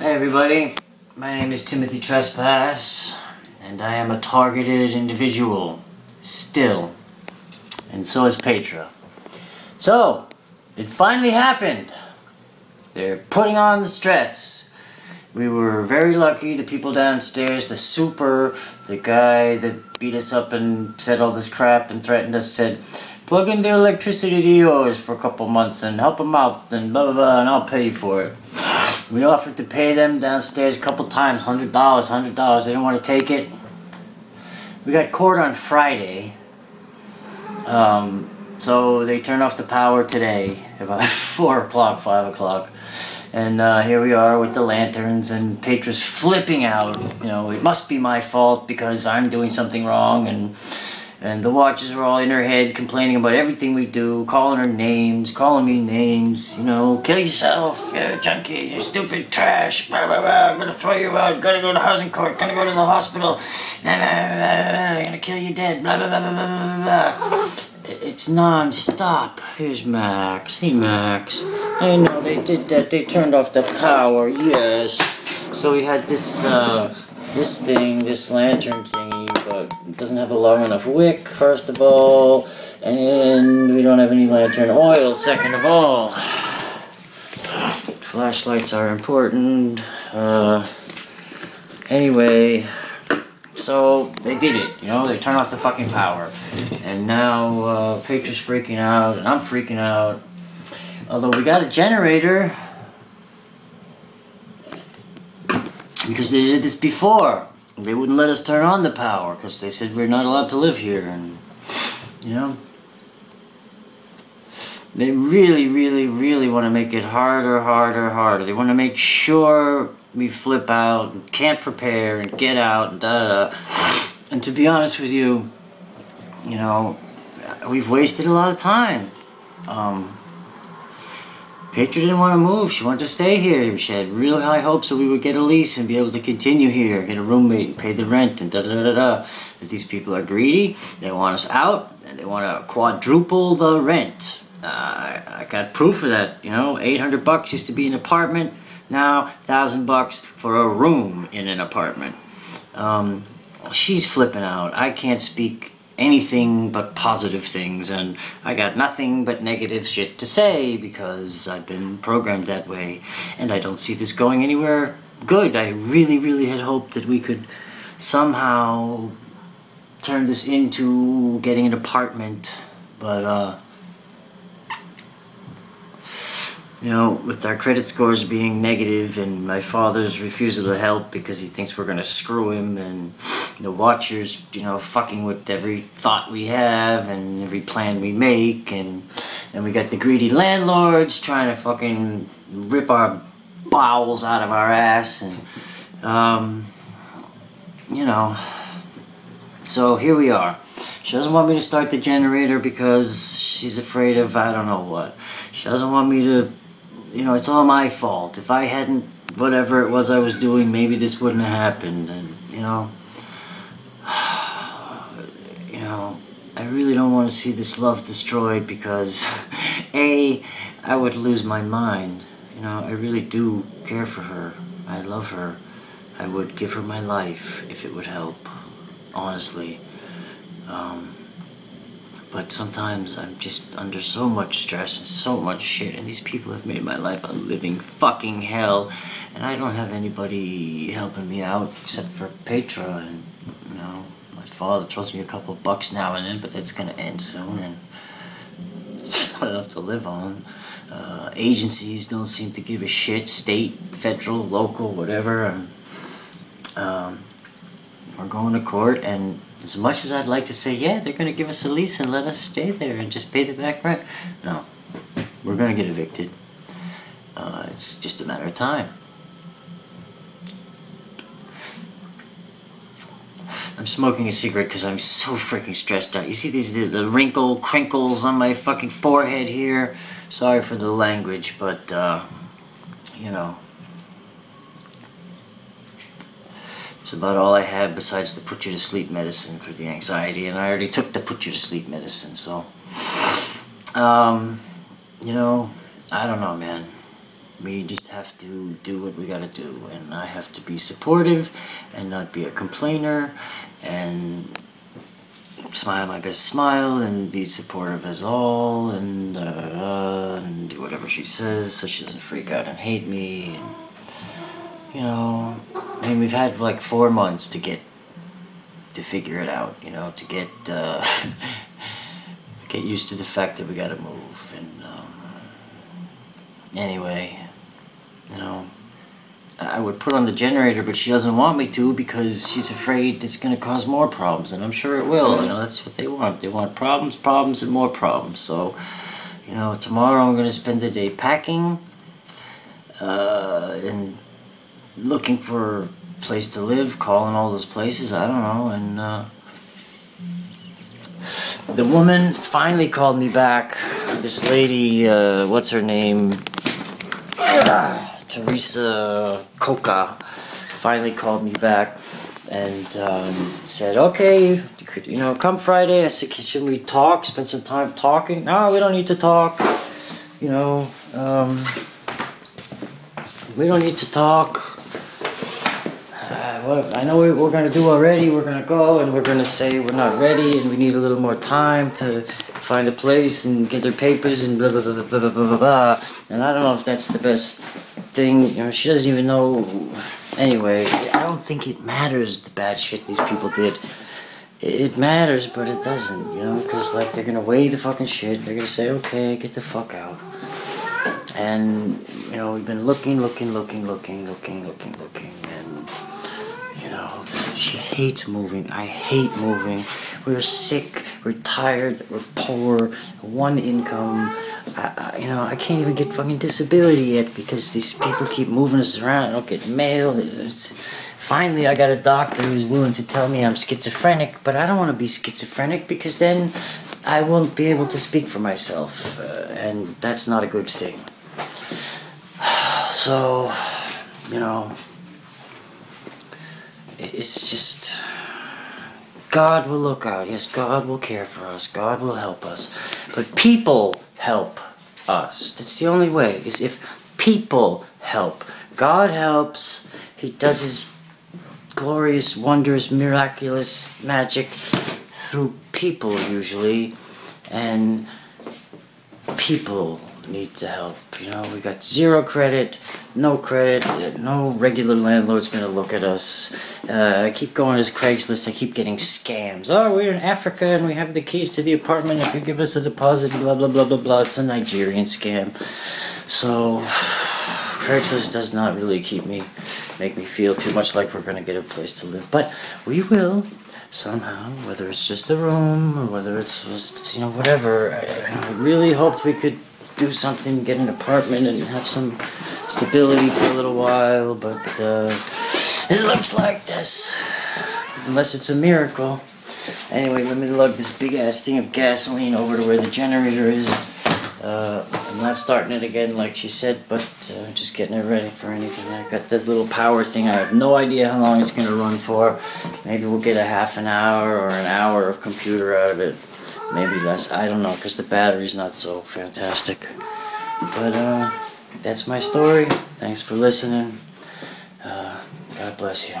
Hey everybody, my name is Timothy Trespas, and I am a targeted individual, still. And so is Petra. So, it finally happened. They're putting on the stress. We were very lucky, the people downstairs, the super, the guy that beat us up and said all this crap and threatened us said, plug in their electricity to yours for a couple months and help them out and blah blah blah and I'll pay for it. We offered to pay them downstairs a couple times, $100, $100. They didn't want to take it. We got court on Friday. Um, so they turned off the power today, about 4 o'clock, 5 o'clock. And uh, here we are with the lanterns, and Petra's flipping out. You know, it must be my fault because I'm doing something wrong, and and the watches were all in her head complaining about everything we do, calling her names, calling me names, you know, kill yourself, you're a junkie, you're stupid trash, blah, blah, blah, I'm gonna throw you out, gotta go to housing court, gonna go to the hospital, blah, blah, blah, gonna kill you dead, blah, blah, blah, blah, blah, blah. It's non-stop. Here's Max. Hey, Max. I know, they did that. They turned off the power, yes. So we had this, uh, this thing, this lantern thingy, doesn't have a long enough wick, first of all, and we don't have any lantern oil, second of all. Flashlights are important. Uh, anyway, so they did it, you know, they turned off the fucking power. And now uh, Petra's freaking out, and I'm freaking out. Although we got a generator, because they did this before. They wouldn't let us turn on the power because they said we're not allowed to live here, and you know. They really, really, really want to make it harder, harder, harder. They want to make sure we flip out, and can't prepare, and get out, and da da. da. And to be honest with you, you know, we've wasted a lot of time. Um, Petra didn't want to move. She wanted to stay here. She had real high hopes that we would get a lease and be able to continue here, get a roommate, and pay the rent, and da da da da. If these people are greedy, they want us out, and they want to quadruple the rent. Uh, I, got proof of that. You know, 800 bucks used to be an apartment. Now, thousand bucks for a room in an apartment. Um, she's flipping out. I can't speak anything but positive things, and I got nothing but negative shit to say because I've been programmed that way, and I don't see this going anywhere good. I really, really had hoped that we could somehow turn this into getting an apartment, but uh, you know, with our credit scores being negative and my father's refusal to help because he thinks we're gonna screw him and the watchers, you know, fucking with every thought we have and every plan we make and and we got the greedy landlords trying to fucking rip our bowels out of our ass and um you know so here we are. She doesn't want me to start the generator because she's afraid of I don't know what. She doesn't want me to you know, it's all my fault. If I hadn't, whatever it was I was doing, maybe this wouldn't have happened. And, you know, you know, I really don't want to see this love destroyed because, A, I would lose my mind. You know, I really do care for her. I love her. I would give her my life if it would help. Honestly. But sometimes I'm just under so much stress and so much shit, and these people have made my life a living fucking hell, and I don't have anybody helping me out except for Petra, and you know, my father throws me a couple bucks now and then, but that's gonna end soon, and it's not enough to live on. Uh, agencies don't seem to give a shit, state, federal, local, whatever, and um, we're going to court, and as much as I'd like to say, yeah, they're going to give us a lease and let us stay there and just pay the back rent, no, we're going to get evicted. Uh, it's just a matter of time. I'm smoking a cigarette because I'm so freaking stressed out. You see these the, the wrinkle crinkles on my fucking forehead here. Sorry for the language, but uh, you know. It's about all I have besides the put you to sleep medicine for the anxiety, and I already took the put you to sleep medicine, so. Um, you know, I don't know, man. we just have to do what we gotta do, and I have to be supportive and not be a complainer and smile my best smile and be supportive as all and, uh, and do whatever she says so she doesn't freak out and hate me. And, you know, I mean, we've had like four months to get to figure it out. You know, to get uh, get used to the fact that we got to move. And um, anyway, you know. I would put on the generator, but she doesn't want me to because she's afraid it's going to cause more problems, and I'm sure it will. You know, that's what they want. They want problems, problems, and more problems. So, you know, tomorrow I'm going to spend the day packing uh, and looking for a place to live, calling all those places. I don't know, and uh, the woman finally called me back. This lady, uh, what's her name? Teresa Coca finally called me back and um, said, "Okay, you know, come Friday." I said, "Should we talk? Spend some time talking?" No, we don't need to talk. You know, um, we don't need to talk. What I know what we're gonna do already. We're gonna go and we're gonna say we're not ready and we need a little more time to find a place and get their papers and blah blah blah blah blah blah blah. And I don't know if that's the best thing. You know, she doesn't even know. Anyway, I don't think it matters the bad shit these people did. It matters, but it doesn't, you know, because like they're gonna weigh the fucking shit. They're gonna say, okay, get the fuck out. And you know, we've been looking, looking, looking, looking, looking, looking, looking, and you know, this, she hates moving. I hate moving. We're sick. We're tired. We're poor. One income I, I, you know, I can't even get fucking disability yet because these people keep moving us around. I don't get mail. It's, finally, I got a doctor who's willing to tell me I'm schizophrenic, but I don't want to be schizophrenic because then I won't be able to speak for myself, uh, and that's not a good thing. So, you know, it's just. God will look out. Yes, God will care for us. God will help us. But people help us. That's the only way, is if people help. God helps, He does His glorious, wondrous, miraculous magic through people usually, and people need to help. You know, we got zero credit, no credit, no regular landlord's gonna look at us. Uh, I keep going as Craigslist, I keep getting scams. Oh, we're in Africa and we have the keys to the apartment if you give us a deposit, blah, blah, blah, blah, blah. It's a Nigerian scam. So, Craigslist does not really keep me, make me feel too much like we're gonna get a place to live. But we will somehow, whether it's just a room or whether it's just, you know, whatever. I, I really hoped we could do something, get an apartment, and have some stability for a little while, but uh, it looks like this. Unless it's a miracle. Anyway, let me lug this big ass thing of gasoline over to where the generator is. Uh, I'm not starting it again like she said, but uh, just getting it ready for anything. I got that little power thing. I have no idea how long it's going to run for. Maybe we'll get a half an hour or an hour of computer out of it maybe less. I don't know because the battery's not so fantastic. But uh, that's my story. Thanks for listening. Uh, God bless you.